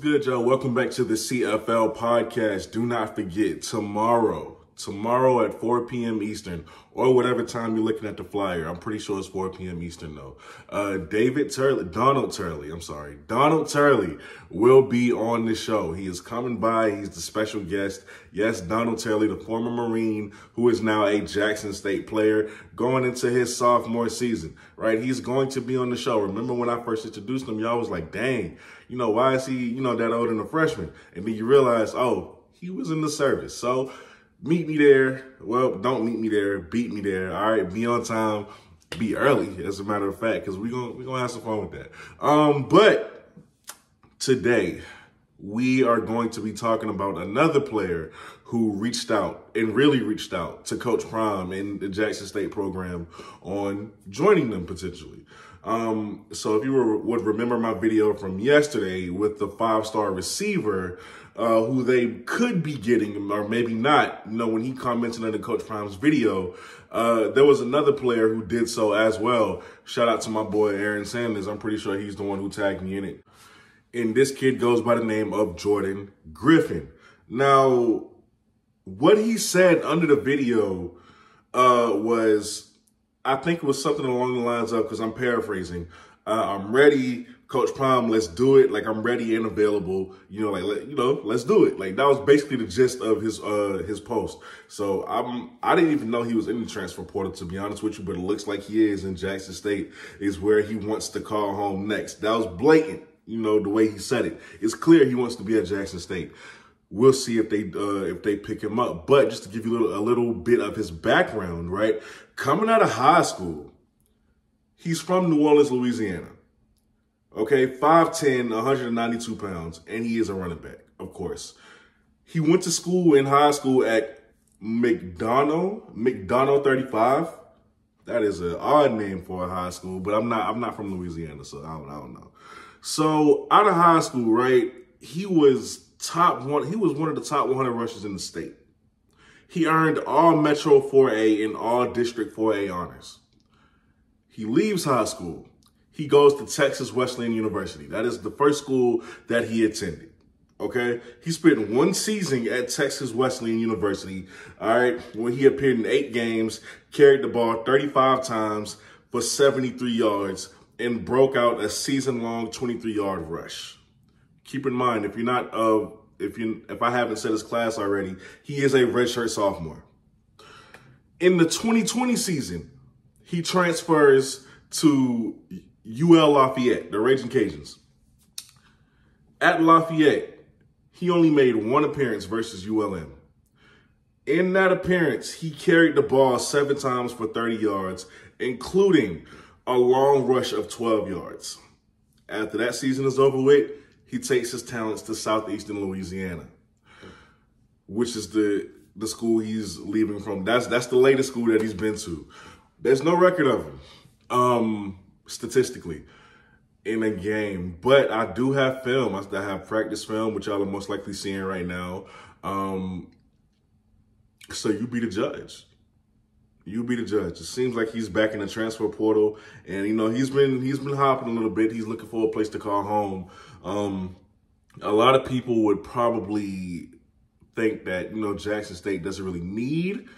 good, y'all? Welcome back to the CFL podcast. Do not forget, tomorrow, tomorrow at 4 p.m. Eastern, or whatever time you're looking at the flyer. I'm pretty sure it's 4 p.m. Eastern, though. Uh, David Turley, Donald Turley, I'm sorry, Donald Turley will be on the show. He is coming by. He's the special guest. Yes, Donald Turley, the former Marine, who is now a Jackson State player, going into his sophomore season, right? He's going to be on the show. Remember when I first introduced him, y'all was like, dang, you know, why is he, you know, that old and a freshman? And then you realize, oh, he was in the service. So meet me there. Well, don't meet me there. Beat me there. All right, be on time. Be early, as a matter of fact, because we're gonna we're gonna have some fun with that. Um, but today we are going to be talking about another player who reached out and really reached out to Coach Prime in the Jackson State program on joining them potentially. Um, so if you were, would remember my video from yesterday with the five-star receiver, uh, who they could be getting or maybe not, you know, when he commented on the Coach Prime's video, uh, there was another player who did so as well. Shout out to my boy Aaron Sanders. I'm pretty sure he's the one who tagged me in it. And this kid goes by the name of Jordan Griffin. Now, what he said under the video uh, was I think it was something along the lines of, because I'm paraphrasing, uh, I'm ready, Coach Prime, let's do it. Like I'm ready and available. You know, like let, you know, let's do it. Like that was basically the gist of his uh his post. So I'm I didn't even know he was in the transfer portal to be honest with you, but it looks like he is in Jackson State is where he wants to call home next. That was blatant, you know, the way he said it. It's clear he wants to be at Jackson State. We'll see if they uh, if they pick him up. But just to give you a little, a little bit of his background, right? Coming out of high school, he's from New Orleans, Louisiana. Okay, 5'10", 192 pounds, and he is a running back, of course. He went to school in high school at McDonogh, McDonogh 35. That is an odd name for a high school, but I'm not I'm not from Louisiana, so I don't, I don't know. So out of high school, right, he was top one, he was one of the top 100 rushers in the state. He earned all Metro 4A and all District 4A honors. He leaves high school. He goes to Texas Wesleyan University. That is the first school that he attended. Okay. He spent one season at Texas Wesleyan University. All right. When he appeared in eight games, carried the ball 35 times for 73 yards and broke out a season long 23 yard rush. Keep in mind, if you're not, uh, if you, if I haven't said his class already, he is a redshirt sophomore. In the 2020 season, he transfers to UL Lafayette, the Raging Cajuns. At Lafayette, he only made one appearance versus ULM. In that appearance, he carried the ball seven times for 30 yards, including a long rush of 12 yards. After that season is over with, he takes his talents to Southeastern Louisiana, which is the the school he's leaving from. That's that's the latest school that he's been to. There's no record of him. Um, statistically in a game. But I do have film. I have practice film, which y'all are most likely seeing right now. Um, so you be the judge. You be the judge. It seems like he's back in the transfer portal, and you know he's been he's been hopping a little bit. He's looking for a place to call home. Um, a lot of people would probably think that you know Jackson State doesn't really need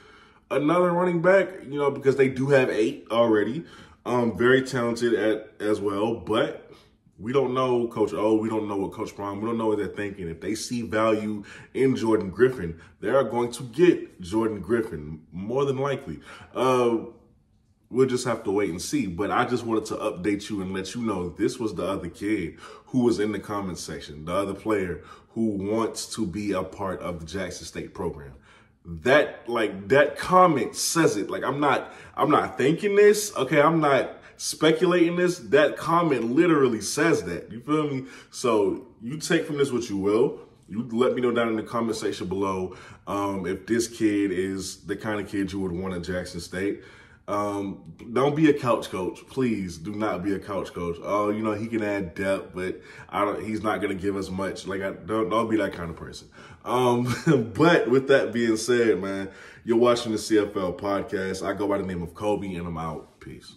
another running back, you know, because they do have eight already. Um, very talented at as well, but we don't know Coach O. We don't know what Coach Prime. We don't know what they're thinking. If they see value in Jordan Griffin, they are going to get Jordan Griffin more than likely. Uh, we'll just have to wait and see. But I just wanted to update you and let you know this was the other kid who was in the comments section, the other player who wants to be a part of the Jackson State program that like that comment says it. Like I'm not I'm not thinking this. Okay, I'm not speculating this. That comment literally says that. You feel me? So you take from this what you will. You let me know down in the comment section below um, if this kid is the kind of kid you would want at Jackson State. Um, don't be a couch coach. Please do not be a couch coach. Oh, you know, he can add depth, but I don't, he's not to give us much. Like, I don't, don't be that kind of person. Um, but with that being said, man, you're watching the CFL podcast. I go by the name of Cobi and I'm out. Peace.